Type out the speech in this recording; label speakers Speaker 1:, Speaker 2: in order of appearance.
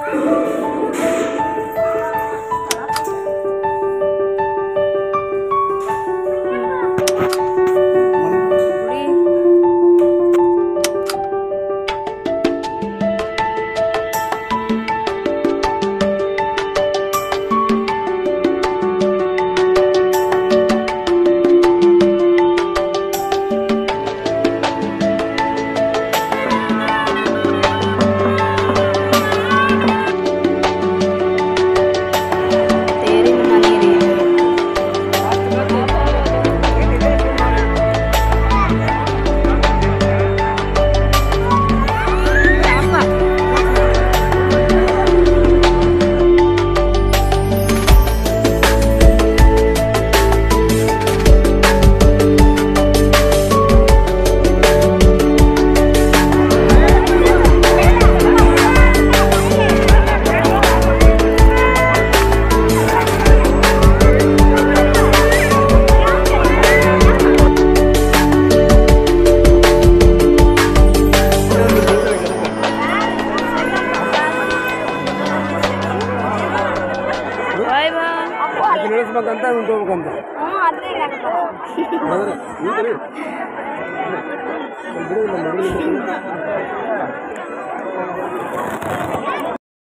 Speaker 1: Oh, ನಡೆಸ್ಬೇಕಂತ ಇವ್ನು ಹೋಗ್ಬೇಕಂತ
Speaker 2: ಹ್ಞೂ